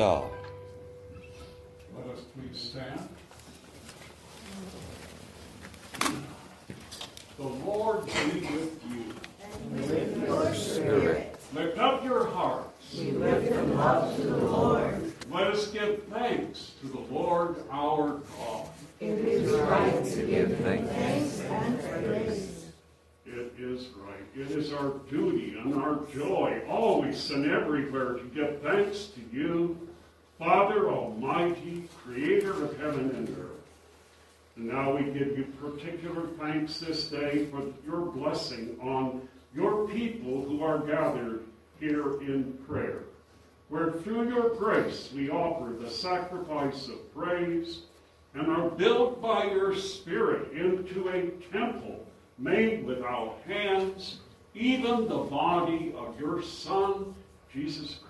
Hallelujah. Let us please stand. The Lord be with you. And with your spirit. Lift up your hearts. We lift them up to the Lord. Let us give thanks to the Lord our God. It is right to give him thanks and praise. It is right. It is our duty and our joy, always and everywhere, to give thanks to you, Father Almighty, Creator of heaven and earth. And now we give you particular thanks this day for your blessing on your people who are gathered here in prayer, where through your grace we offer the sacrifice of praise and are built by your Spirit into a temple made without hands, even the body of your Son, Jesus Christ.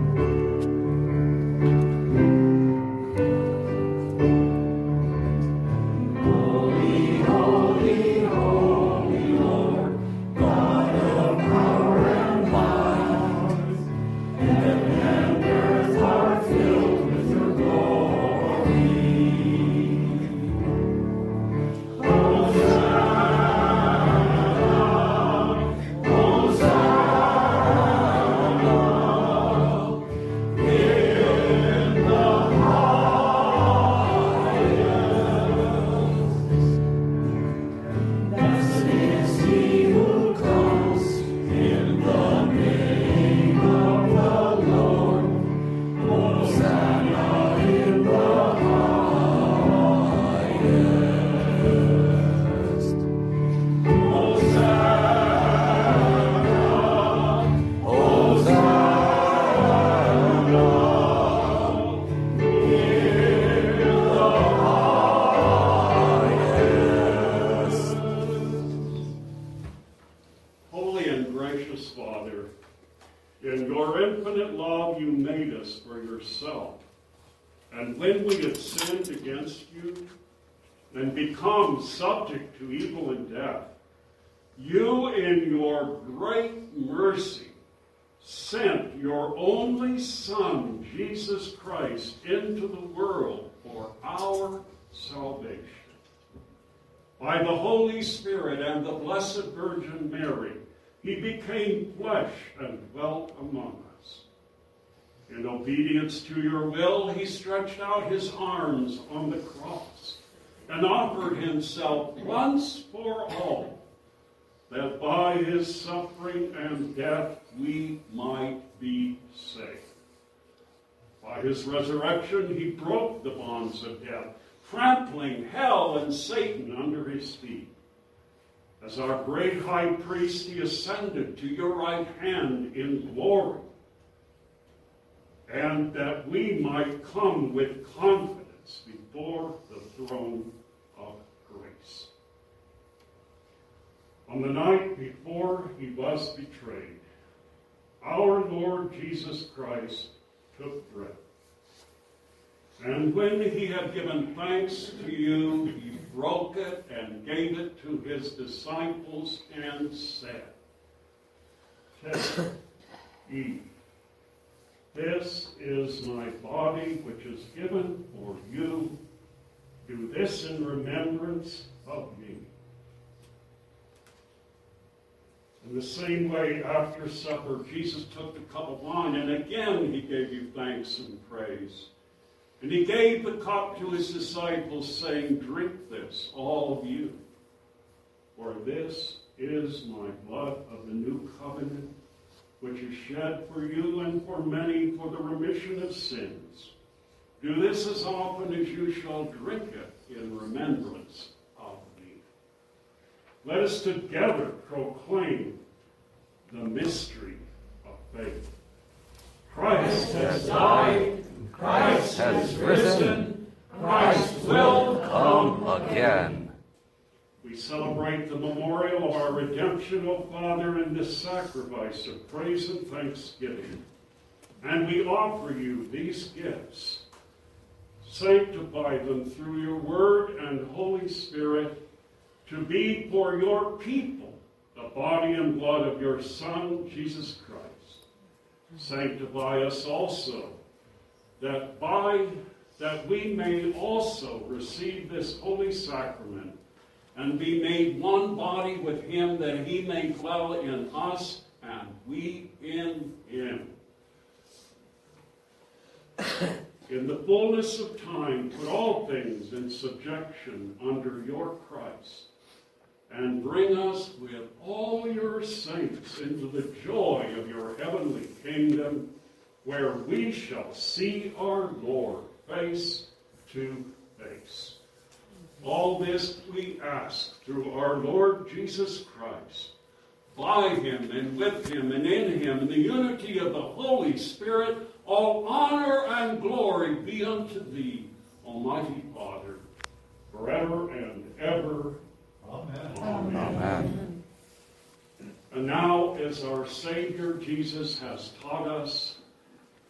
Blessed Virgin Mary, he became flesh and dwelt among us. In obedience to your will, he stretched out his arms on the cross and offered himself once for all, that by his suffering and death we might be saved. By his resurrection, he broke the bonds of death, trampling hell and Satan under his feet. As our great high priest, he ascended to your right hand in glory, and that we might come with confidence before the throne of grace. On the night before he was betrayed, our Lord Jesus Christ took bread. And when he had given thanks to you, he broke it and gave it to his disciples and said, Take, eat. This is my body, which is given for you. Do this in remembrance of me. In the same way, after supper, Jesus took the cup of wine, and again he gave you thanks and praise. And he gave the cup to his disciples, saying, Drink this, all of you, for this is my blood of the new covenant, which is shed for you and for many for the remission of sins. Do this as often as you shall drink it in remembrance of me. Let us together proclaim the mystery of faith. Christ has died. Christ has risen. Christ will come again. We celebrate the memorial of our redemption, O Father, in this sacrifice of praise and thanksgiving. And we offer you these gifts. Sanctify them through your word and Holy Spirit to be for your people the body and blood of your Son, Jesus Christ. Sanctify us also, that by that we may also receive this holy sacrament and be made one body with him, that he may dwell in us and we in him. in the fullness of time, put all things in subjection under your Christ, and bring us with all your saints into the joy of your heavenly kingdom, where we shall see our Lord face to face. All this we ask through our Lord Jesus Christ, by him and with him and in him, in the unity of the Holy Spirit, all honor and glory be unto thee, Almighty Father, forever and ever. Amen. Amen. Amen. And now, as our Savior Jesus has taught us,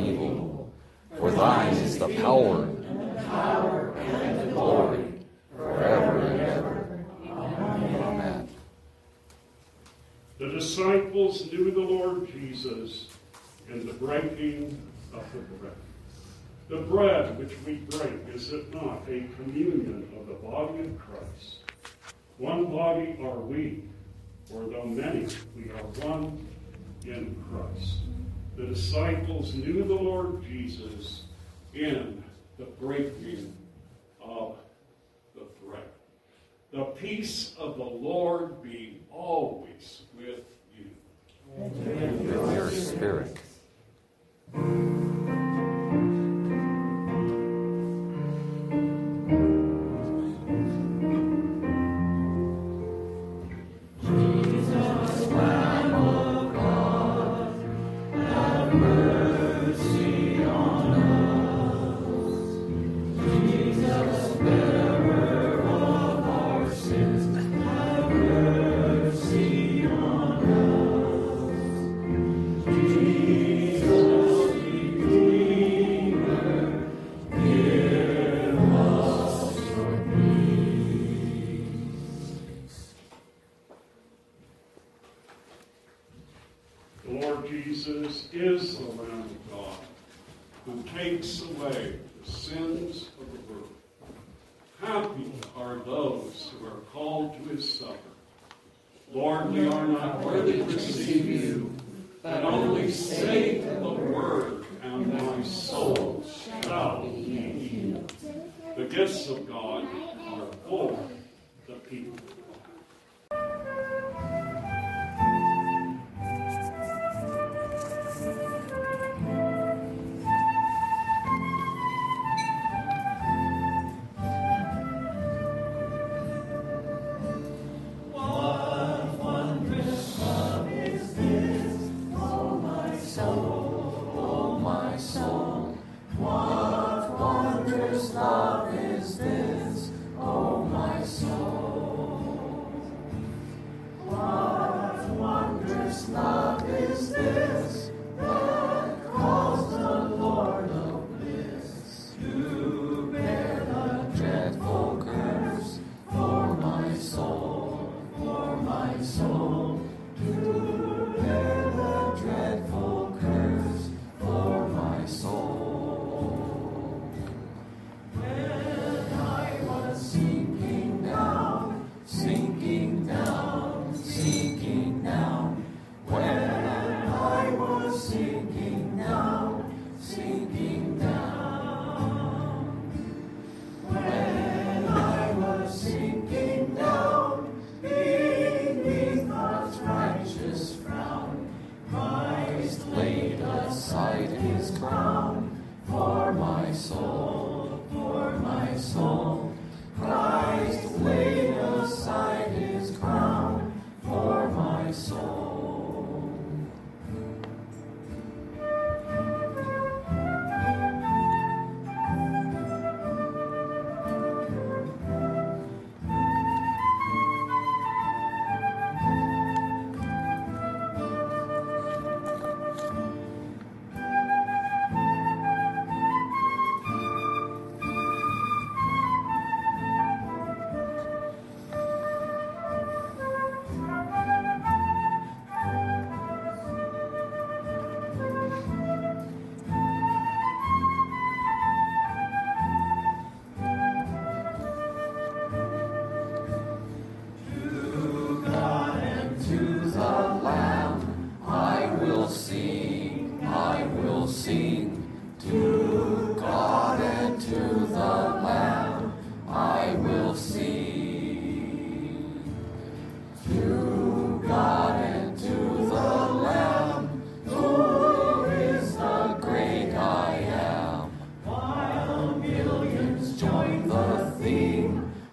evil. For thine is the power, and the glory, forever and ever. Amen. the disciples knew the Lord Jesus in the breaking of the bread. The bread which we break, is it not a communion of the body of Christ? One body are we, for though many, we are one in Christ. The disciples knew the Lord Jesus in the breaking of the bread. The peace of the Lord be always with you. With your spirit.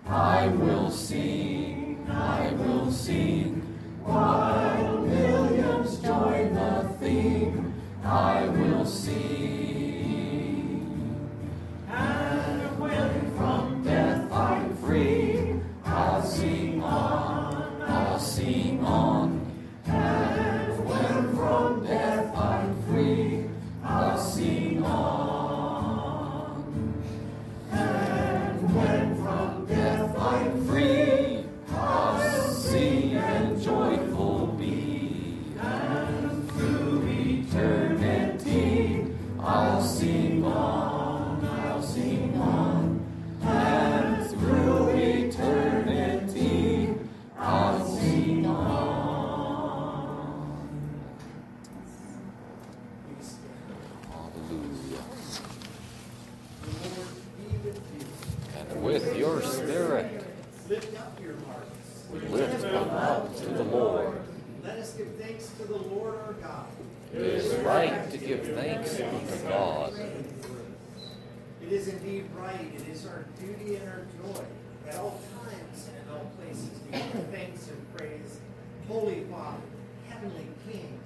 I will see. Right to give thanks unto God. It is indeed right. It is our duty and our joy at all times and in all places to give thanks and praise. Holy Father, Heavenly King,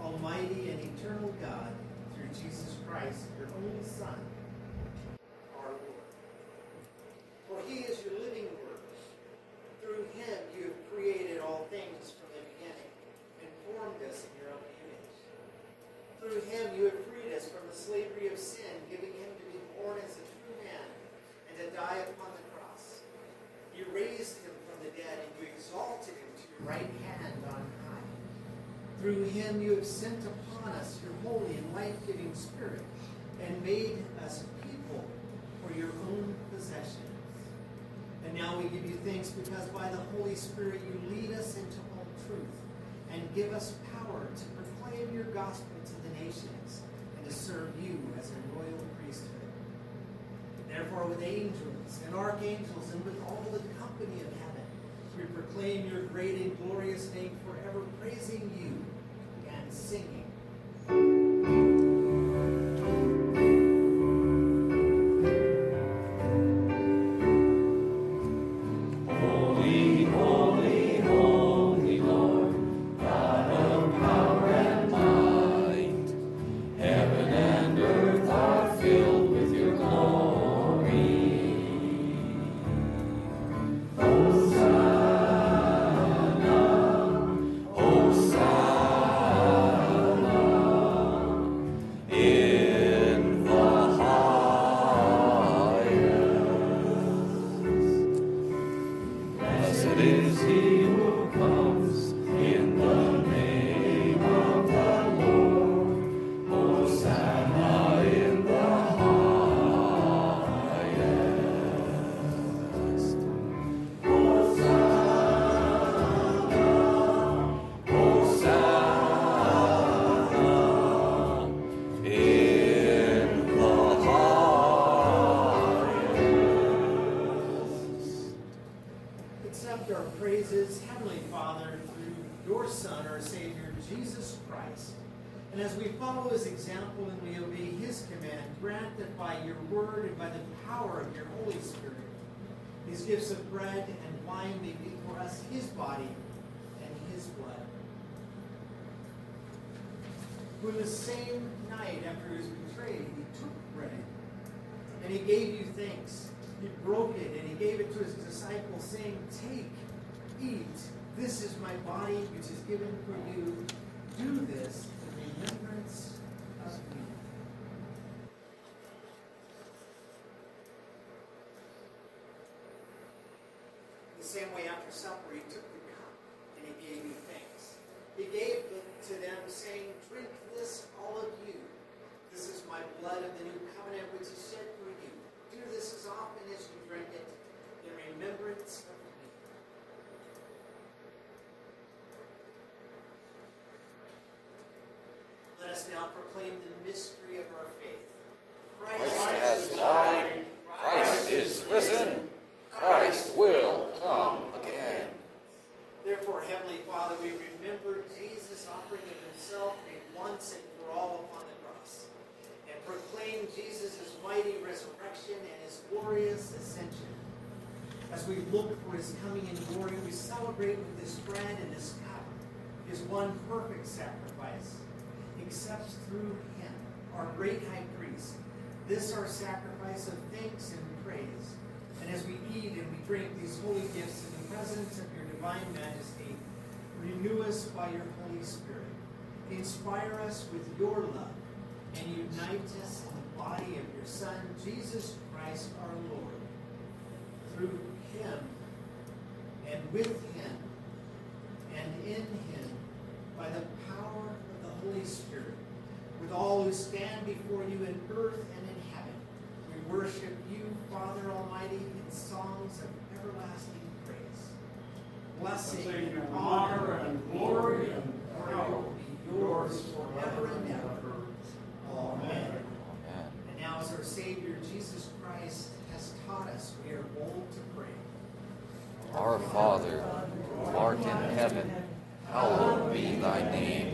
Almighty and eternal God, through Jesus Christ, your only Son, our Lord. For he is your living word. Through him you have created all things from the beginning and formed us in your own image. Through him you have freed us from the slavery of sin, giving him to be born as a true man and to die upon the cross. You raised him from the dead and you exalted him to your right hand on high. Through him you have sent upon us your holy and life-giving spirit and made us people for your own possession. And now we give you thanks because by the Holy Spirit you lead us into all truth and give us power to proclaim your gospel to the nations to serve you as a royal priesthood. Therefore, with angels and archangels and with all the company of heaven, we proclaim your great and glorious name forever, praising you and singing. Christ. And as we follow his example and we obey his command, grant that by your word and by the power of your Holy Spirit, these gifts of bread and wine may be for us his body and his blood. When the same night after he was betrayed, he took bread and he gave you thanks. He broke it and he gave it to his disciples, saying, Take, eat. This is my body, which is given for you. Do this in remembrance of me. The same way after supper, he took the cup and he gave you thanks. He gave it to them, saying, Drink this, all of you. This is my blood of the new covenant, which is shed for you. Do this as often as you drink it in remembrance of me. Let us now proclaim the mystery of our faith. Christ has died. Christ is risen. Christ will come again. Therefore, Heavenly Father, we remember Jesus offering of himself made once and for all upon the cross, and proclaim Jesus' mighty resurrection and his glorious ascension. As we look for his coming in glory, we celebrate celebrate with this bread and this cup his one perfect sacrifice, except through him, our great high priest. This our sacrifice of thanks and praise. And as we eat and we drink these holy gifts in the presence of your divine majesty, renew us by your Holy Spirit. Inspire us with your love and unite us in the body of your Son, Jesus Christ our Lord. Through him and with him and in him by the Holy Spirit, with all who stand before you in earth and in heaven, we worship you, Father Almighty, in songs of everlasting praise. Blessing and honor and glory and power be yours forever and ever. Amen. Amen. And now, as our Savior Jesus Christ has taught us, we are bold to pray. Our Father, who art in heaven, hallowed be thy name.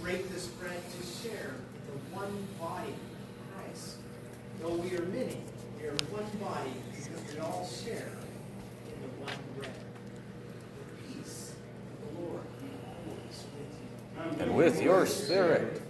Break this bread to share the one body of Christ. Though we are many, we are one body because we all share in the one bread. The peace of the Lord be always with you. And with your spirit.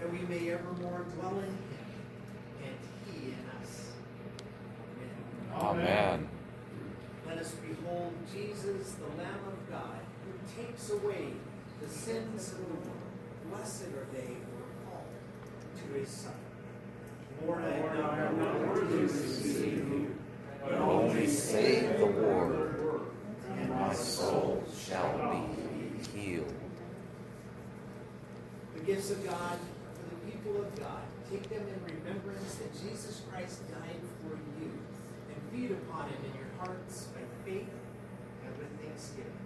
That we may evermore dwell in him, and he in us. Amen. Amen. Let us behold Jesus, the Lamb of God, who takes away the sins of the world. Blessed are they who are called to his Son. Lord, I am not worthy to receive you, But only say the word, and my soul shall be healed. The gifts of God for the people of God. Take them in remembrance that Jesus Christ died for you, and feed upon it in your hearts by faith and with thanksgiving.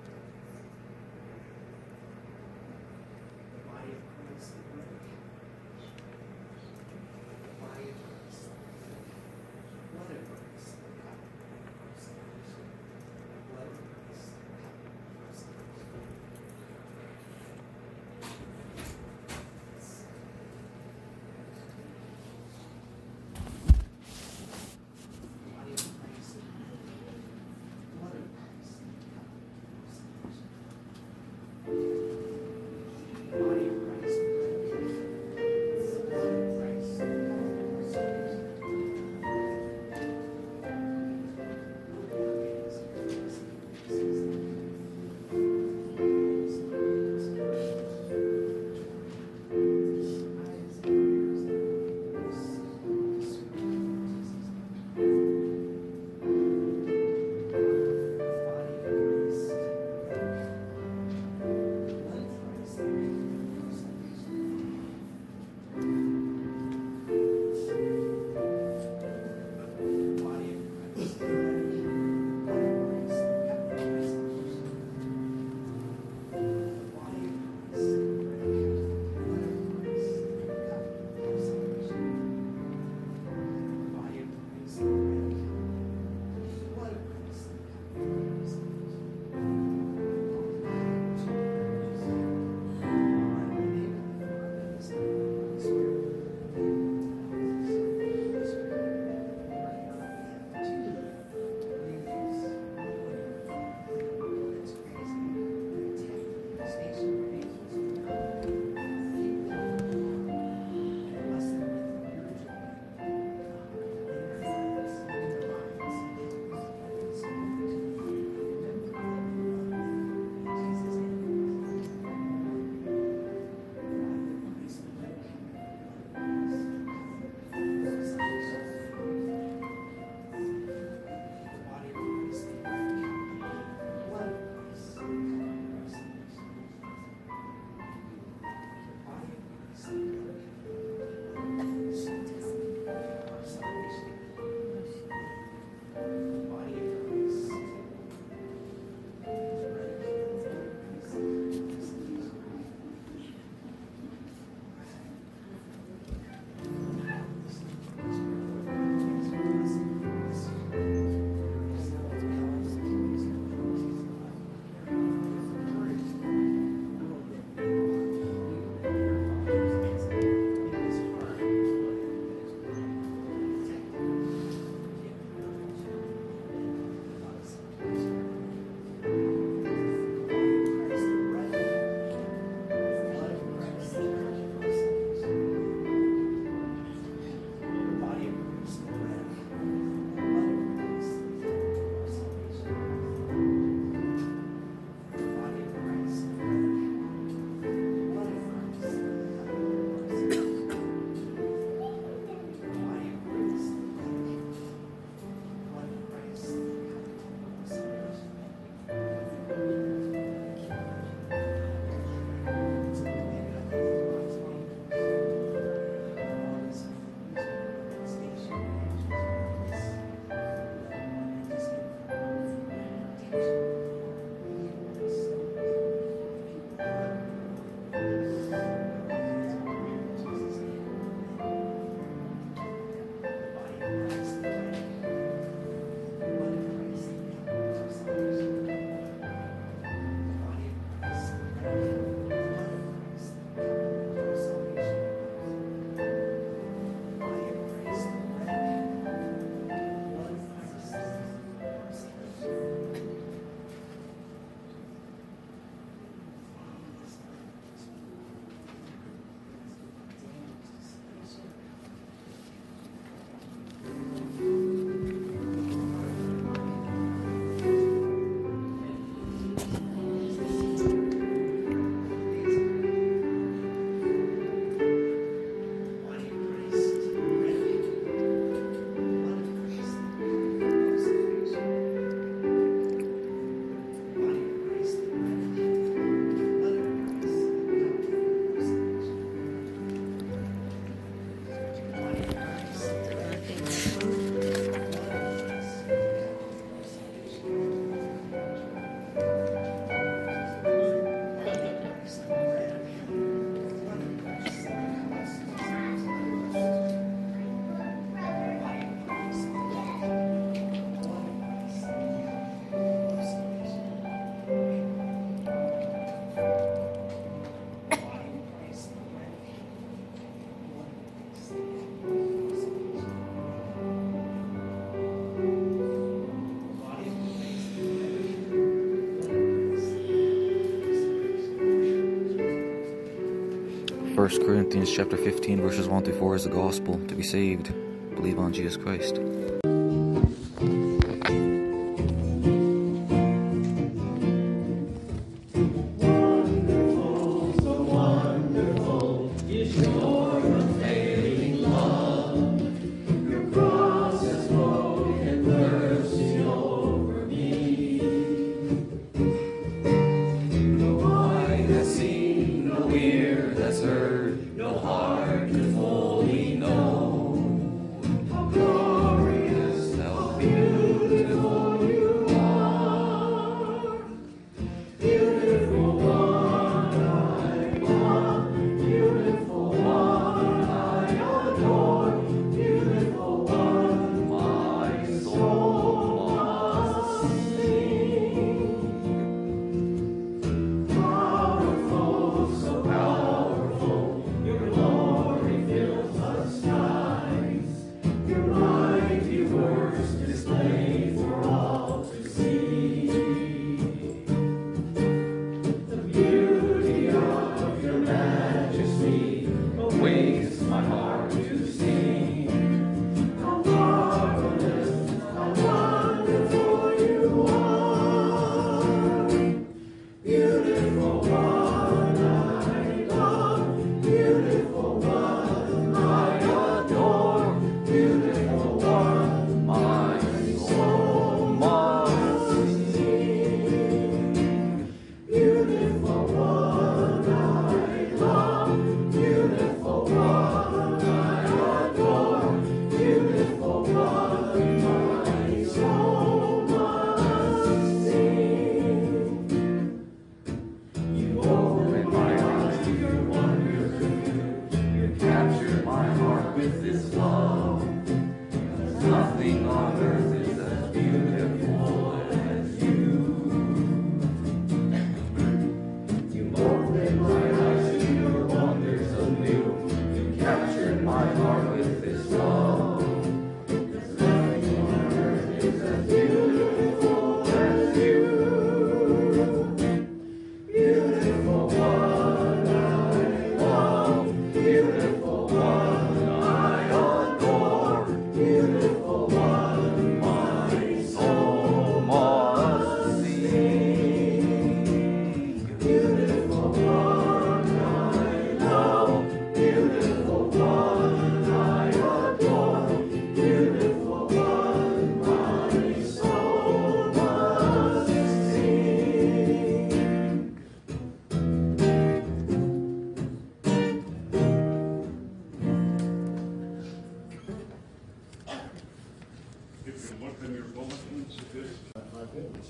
1 Corinthians chapter 15 verses 1 through 4 is the gospel to be saved. Believe on Jesus Christ.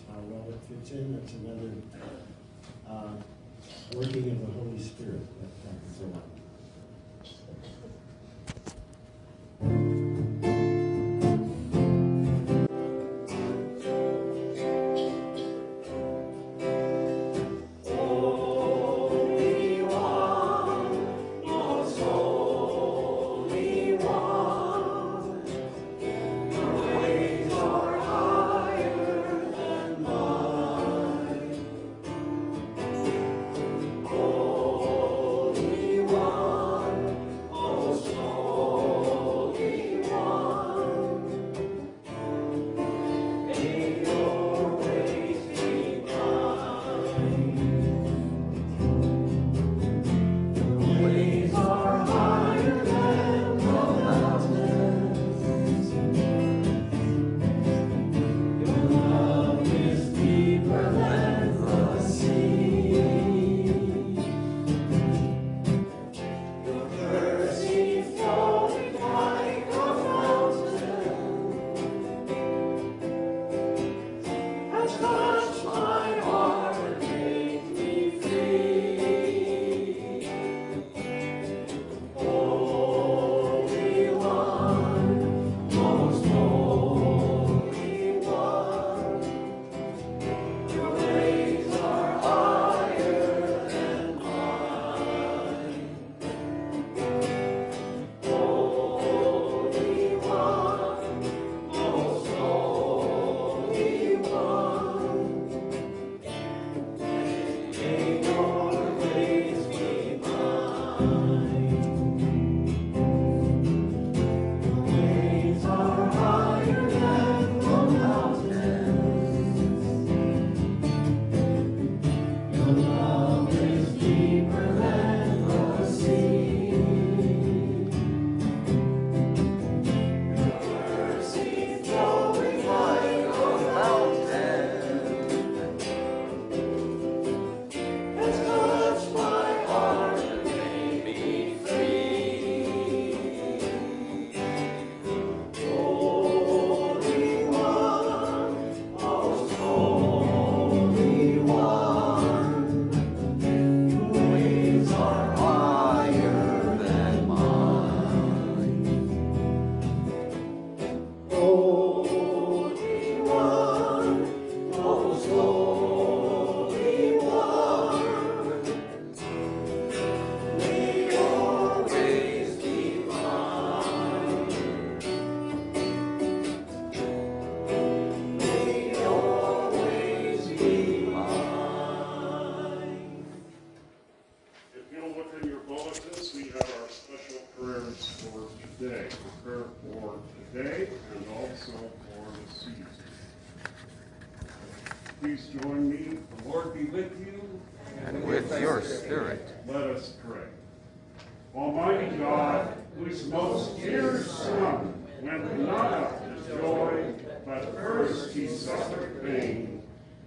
How well it fits in. That's another uh, working of the Holy Spirit. Lord be with you. And with your spirit. Let us pray. Almighty God, whose most dear Son went not up to joy, but first he suffered pain,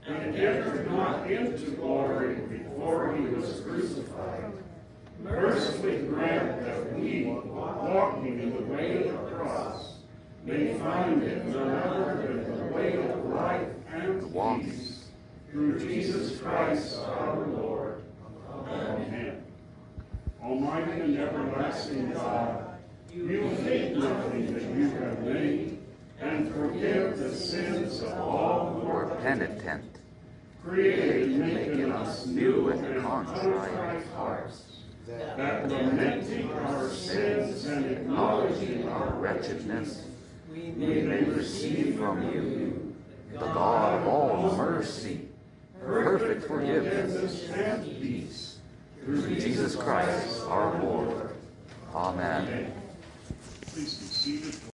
and entered not into glory before he was crucified. Mercifully grant that we, walking in the way of the cross, may find it none other than the way of life and peace. Through Jesus Christ our Lord. Amen. Almighty and everlasting God, you hate nothing that you have made, and forgive the sins of all who are penitent. created, in us new and contrite hearts, that lamenting our sins and acknowledging our Wretchedness. we may receive from you, the God of all mercy, perfect forgiveness, and peace through Jesus Christ our Lord. Amen. Please be seated.